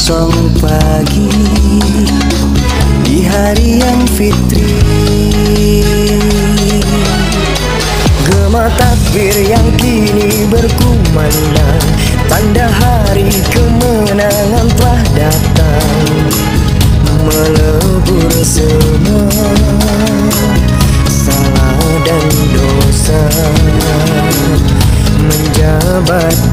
kosong pagi. Di hari yang fitri. Gema takbir yang kini berkumandang. Tanda hari kemenangan telah datang. Melebur semua. Salah dan dosa. Menjabat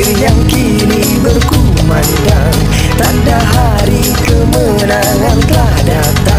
yang kini berkumandang. Tanda hari kemenangan telah datang.